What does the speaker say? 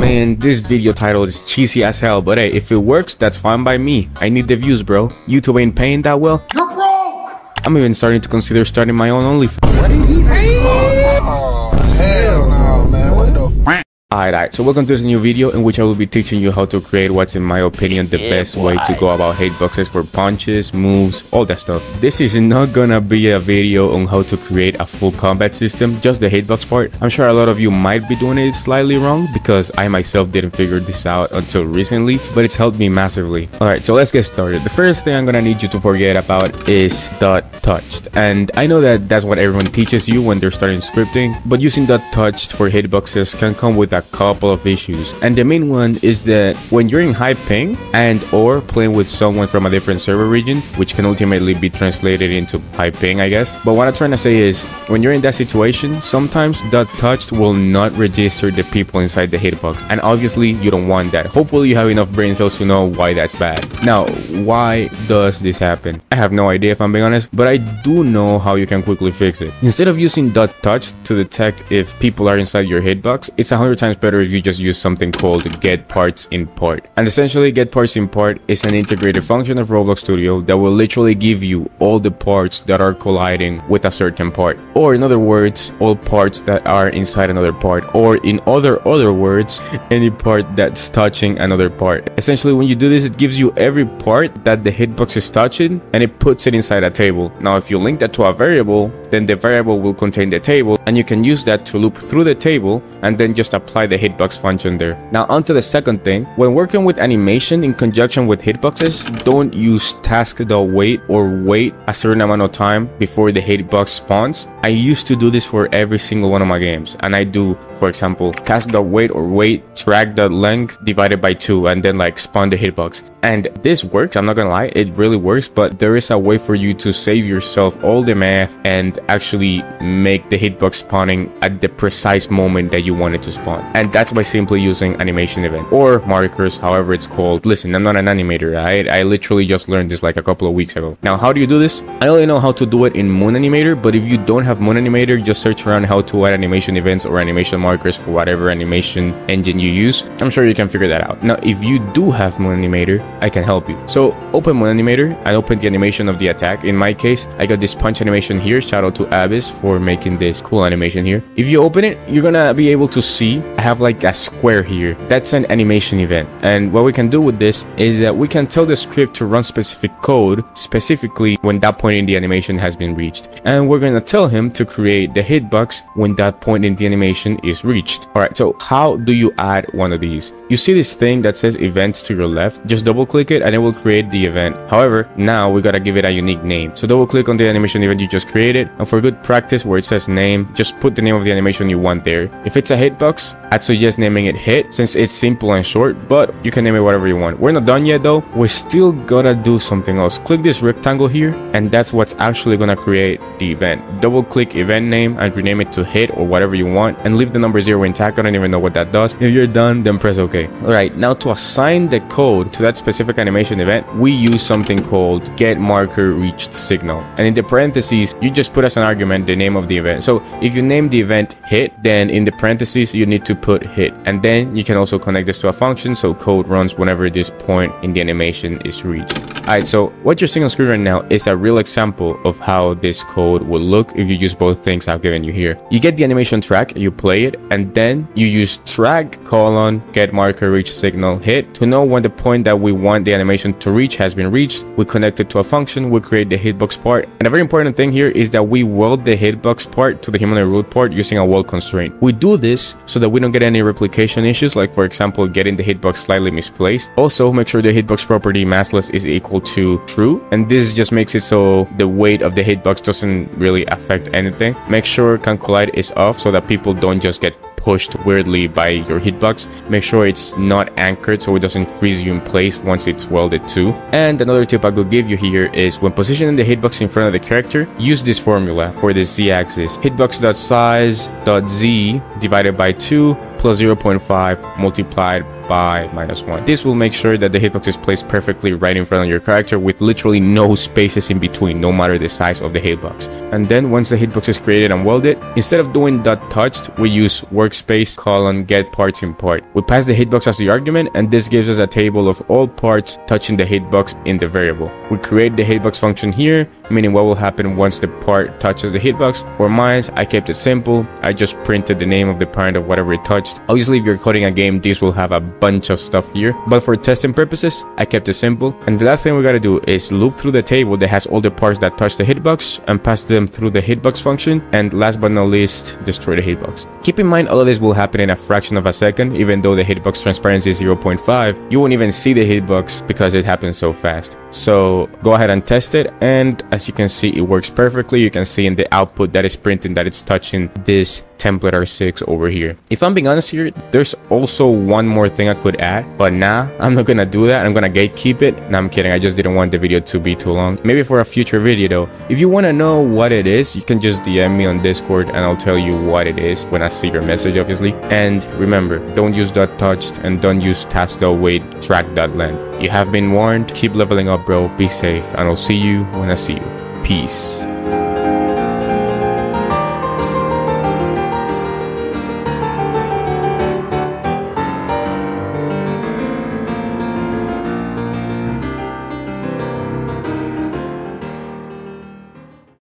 Man, this video title is cheesy as hell, but hey, if it works, that's fine by me. I need the views, bro. YouTube ain't paying that well. You're broke! I'm even starting to consider starting my own OnlyFans. What did he say? Alright, so welcome to this new video in which I will be teaching you how to create what's in my opinion the best way to go about hitboxes for punches, moves, all that stuff. This is not gonna be a video on how to create a full combat system, just the hitbox part. I'm sure a lot of you might be doing it slightly wrong because I myself didn't figure this out until recently, but it's helped me massively. Alright, so let's get started. The first thing I'm gonna need you to forget about is dot touched. And I know that that's what everyone teaches you when they're starting scripting, but using dot touched for hitboxes can come with a couple of issues. And the main one is that when you're in high ping and or playing with someone from a different server region, which can ultimately be translated into high ping, I guess. But what I'm trying to say is when you're in that situation, sometimes dot touched will not register the people inside the hitbox. And obviously you don't want that. Hopefully you have enough brain cells to know why that's bad. Now, why does this happen? I have no idea if I'm being honest, but I do know how you can quickly fix it. Instead of using dot touch to detect if people are inside your hitbox, it's a hundred times better if you just use something called get parts in part. And essentially get parts in part is an integrated function of Roblox Studio that will literally give you all the parts that are colliding with a certain part. Or in other words, all parts that are inside another part. Or in other other words, any part that's touching another part. Essentially when you do this, it gives you every part that the hitbox is touching and it puts it inside a table. Now if you link that to a variable, then the variable will contain the table and you can use that to loop through the table and then just apply the hitbox function there. Now onto the second thing, when working with animation in conjunction with hitboxes, don't use task.wait or wait a certain amount of time before the hitbox spawns. I used to do this for every single one of my games and I do, for example, task.wait or wait track.length divided by 2 and then like spawn the hitbox. And this works, I'm not gonna lie, it really works, but there is a way for you to save yourself all the math and actually make the hitbox spawning at the precise moment that you want it to spawn. And that's by simply using animation event or markers, however it's called. Listen, I'm not an animator. I, I literally just learned this like a couple of weeks ago. Now, how do you do this? I only know how to do it in Moon Animator, but if you don't have Moon Animator, just search around how to add animation events or animation markers for whatever animation engine you use. I'm sure you can figure that out. Now, if you do have Moon Animator, I can help you. So open Moon Animator and open the animation of the attack. In my case, I got this punch animation here. Shout out to Abyss for making this cool animation here. If you open it, you're gonna be able to see I have like a square here. That's an animation event. And what we can do with this is that we can tell the script to run specific code specifically when that point in the animation has been reached. And we're gonna tell him to create the hitbox when that point in the animation is reached. Alright, so how do you add one of these? You see this thing that says events to your left? Just double click it and it will create the event. However, now we gotta give it a unique name. So double click on the animation event you just created and for good practice where it says name, just put the name of the animation you want there. If it's a hitbox, I'd suggest naming it hit since it's simple and short, but you can name it whatever you want. We're not done yet though. We're still gotta do something else. Click this rectangle here and that's what's actually gonna create the event. Double click event name and rename it to hit or whatever you want and leave the number zero intact. I don't even know what that does. If you're done, then press OK. Alright, now to assign the code to that specific animation event, we use something called get marker reached signal. And in the parentheses, you just put as an argument the name of the event. So if you name the event hit, then in the parentheses, you need to put hit. And then you can also connect this to a function so code runs whenever this point in the animation is reached. Alright, so what you're seeing on screen right now is a real example of how this code would look if you use both things I've given you here. You get the animation track, you play it, and then you use track colon get marker reach signal hit to know when the point that we want the animation to reach has been reached. We connect it to a function, we create the hitbox part. And a very important thing here is that we weld the hitbox part to the humanoid root part using a weld constraint. We do this so that we don't get any replication issues, like for example, getting the hitbox slightly misplaced. Also, make sure the hitbox property massless is equal to true. And this just makes it so the weight of the hitbox doesn't really affect anything. Make sure can collide is off so that people don't just get pushed weirdly by your hitbox. Make sure it's not anchored so it doesn't freeze you in place once it's welded to. And another tip I could give you here is when positioning the hitbox in front of the character, use this formula for the z-axis. Hitbox.size.z divided by 2 plus 0.5 multiplied by minus one. This will make sure that the hitbox is placed perfectly right in front of your character with literally no spaces in between, no matter the size of the hitbox. And then once the hitbox is created and welded, instead of doing dot touched, we use workspace colon get parts in part. We pass the hitbox as the argument and this gives us a table of all parts touching the hitbox in the variable. We create the hitbox function here, meaning what will happen once the part touches the hitbox. For mine, I kept it simple. I just printed the name of the parent of whatever it touched. Obviously, if you're coding a game, this will have a bunch of stuff here. But for testing purposes, I kept it simple. And the last thing we gotta do is loop through the table that has all the parts that touch the hitbox and pass them through the hitbox function. And last but not least, destroy the hitbox. Keep in mind, all of this will happen in a fraction of a second, even though the hitbox transparency is 0.5. You won't even see the hitbox because it happens so fast. So go ahead and test it. And as you can see, it works perfectly. You can see in the output that is printing that it's touching this template R6 over here. If I'm being honest here, there's also one more thing I could add, but nah, I'm not gonna do that. I'm gonna gatekeep it. Nah, I'm kidding. I just didn't want the video to be too long. Maybe for a future video though. If you wanna know what it is, you can just DM me on Discord and I'll tell you what it is when I see your message, obviously. And remember, don't use dot touched and don't use task dot wait track dot length. You have been warned. Keep leveling up, bro. Be safe, and I'll see you when I see you. Peace.